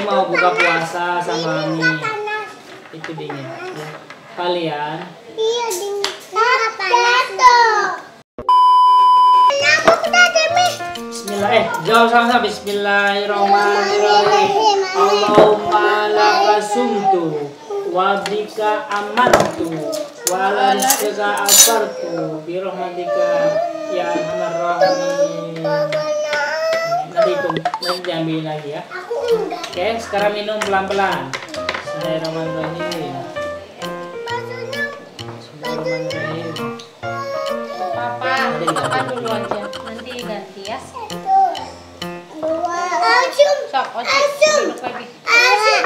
puasa sama mie. Itu dingin. Ya. Kalian Iya dingin. Panas tuh. Kenapa udah demi? Bismillah eh jawab sama-sama Bismillahirrahmanirrahim. Allahumma laka sumtu wa bika amantu wa rizqika afartu bi rahmatika ya arhamar rahimin. Nanti itu nanti diambil lagi ya. Oke, sekarang minum pelan-pelan. Bismillahirrahmanirrahim. Maksudnya Bismillahirrahmanirrahim. Papa, papa dulu aja. Nanti ganti ya. satu, dua, asum, Asum. asum,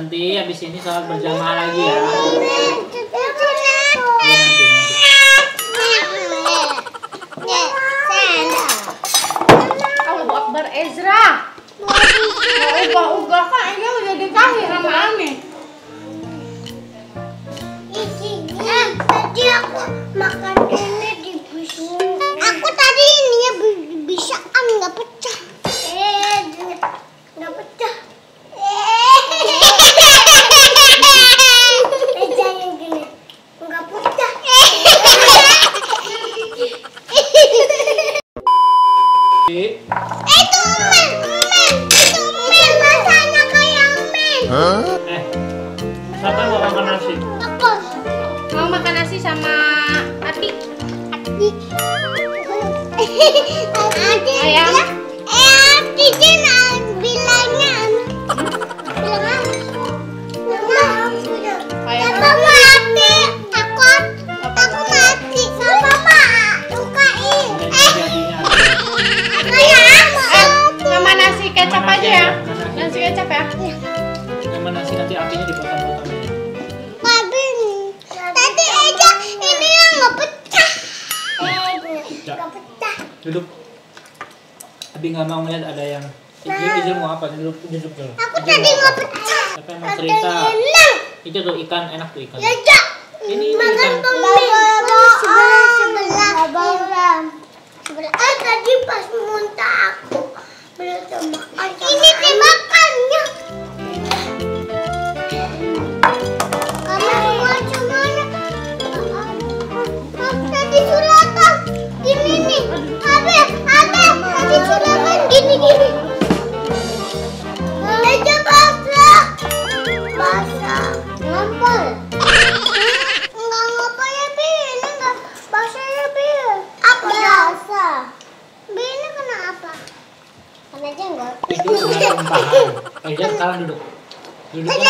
Nanti habis ini sholat berjamaah lagi ya. Allahu Akbar Ezra. Mau ubah-ubah kan ini udah dikasih sama Ami. Tadi aku makan ini makan nasi sama Ati? Adi. Adi, Ayam. eh, bilangnya, bilang mati. Eh, Eh, nasi kecap aja ya. nasi. Kecap ya. Sama nasi nanti apinya dipotong-potong Pecah. Duduk. Abi nggak mau ngeliat ada yang Izil, Izil mau apa? Duduk, duduk dulu. Aku Izil tadi mau nggak apa? pecah. Yang mau cerita? Itu tuh ikan, enak tuh ikan. Ya. Ini, Makan ikan. tombeng. Sebelah, sebelah, sebelah. Sebelah. Eh, tadi pas muntah aku. Belum. Ini dimakannya. Aja basah. Basah. Ya. Ini basah ya. Apa basah? Ini. Eh, Izil sekarang duduk. Duduk.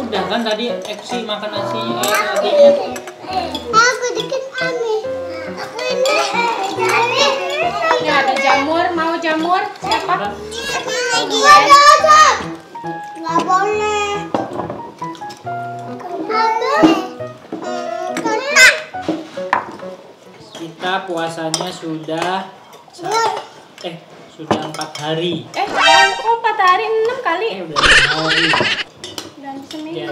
Udah kan tadi Eksi makan nasi eh, adiknya. Aku dikit Ami. Aku ini. Ami. Ya ada jamur, mau jamur? Siapa? Ada. Nggak boleh. Kita puasanya sudah eh sudah empat hari. Eh, kok empat hari enam kali? Eh udah enam hari. Dan seminggu. Ya,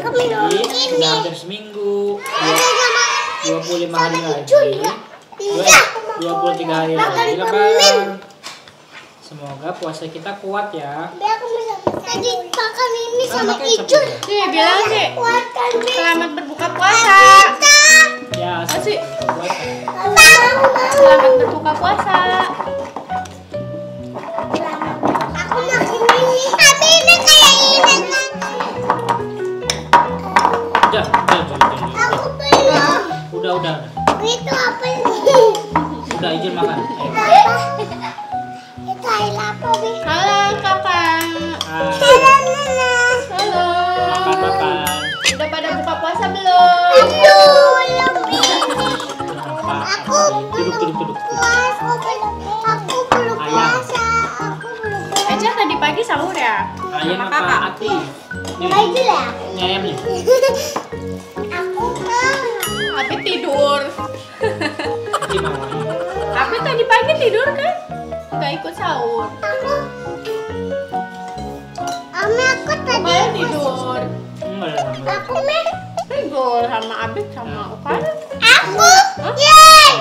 jadi sudah hampir seminggu. Ya, sama ya 25 hari lagi. Iya. Dua- 23 hari lagi lebaran. Semoga puasa kita kuat ya. Tadi makan ini sama Ijul. sama Nih, bilang sih. Kuat Udah pada buka puasa belum? Aduh, belum. Aku duduk. puasa. Aku belum. Aku belum Ayam. puasa. Aku belum puasa. Eja tadi pagi sahur ya? Ayam apa ati? Nih, itu lah? ini ayamnya. Aku kan. Tapi tidur. Ayam. Tapi tadi pagi tidur kan? Gak ikut sahur. Aku. Ame aku tadi. Ukaya tidur. Aku meh. Tidur sama Abid sama Ukaya. Aku. Yeay.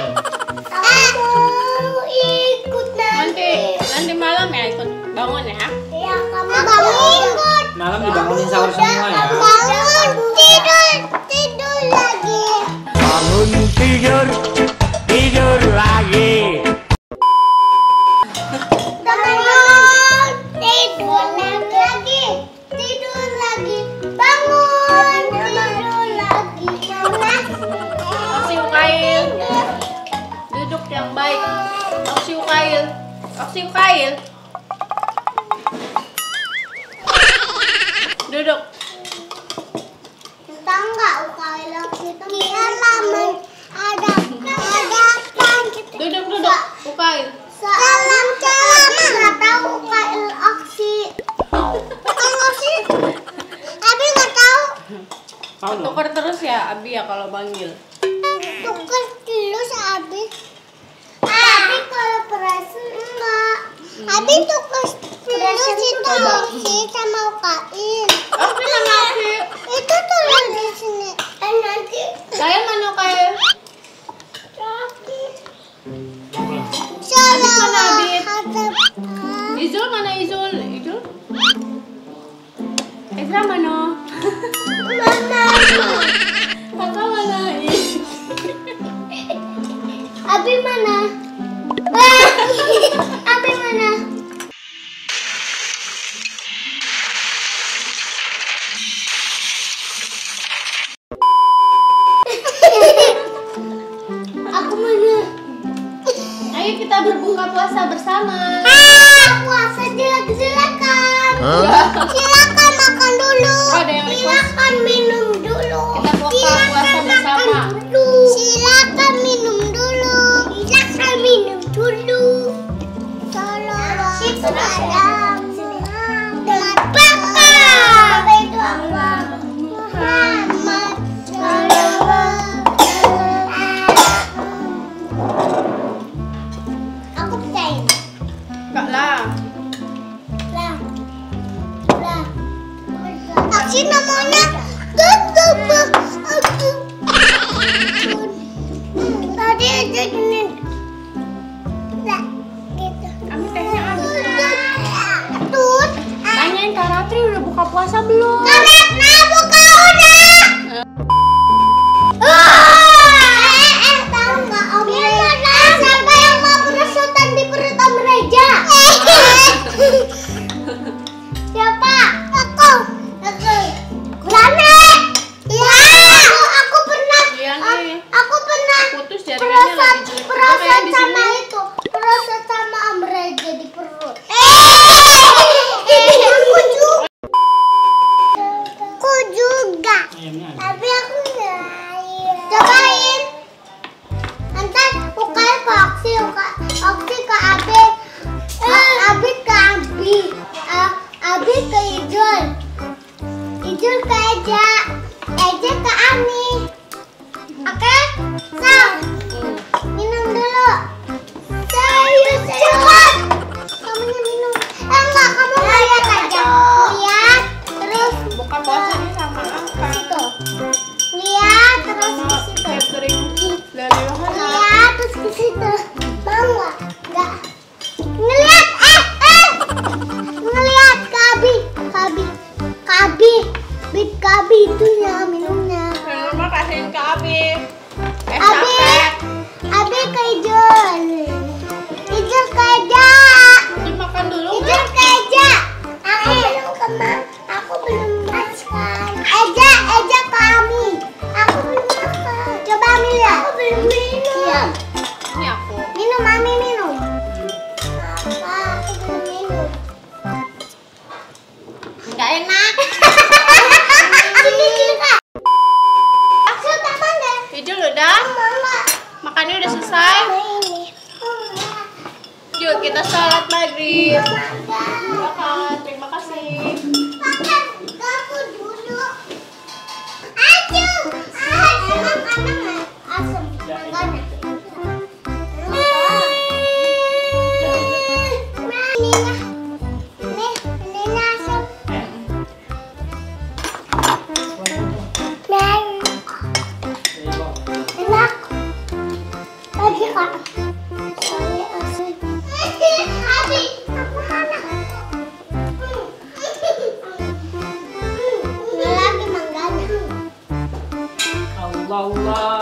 Aku ikut Nanti nanti malam ya ikut bangun ya. Ya kamu bangun. Malam dibangunin sahur semua ya. Bangun tidur tidur lagi. Bangun tidur, tidur Oksi Ukail. Duduk. Tahu nggak kalau kita salaman ada ada kan kita Duduk duduk. Ukail. salam salam nggak tahu UKL aksi bukan aksi tapi nggak tahu. Tuker terus ya Abi ya kalau panggil. tukar dulu abi kalau perasaan enggak abi tukar dulu si aksi sama Oksi mana Oksi? itu tulis di sini eh nanti Saya mana salam Mana, Abid? hadap Izul mana Izul? Izul? Ezra mana? mama Kakak mana? Abi mana? Ayo kita berbuka puasa bersama. Ah, puasa silakan silakan. Silakan makan dulu. Oh. Silakan minum dulu. Kita buka Silakan puasa makan bersama. dulu. Silakan puasa belum? Ecul Kaja, bạn La la la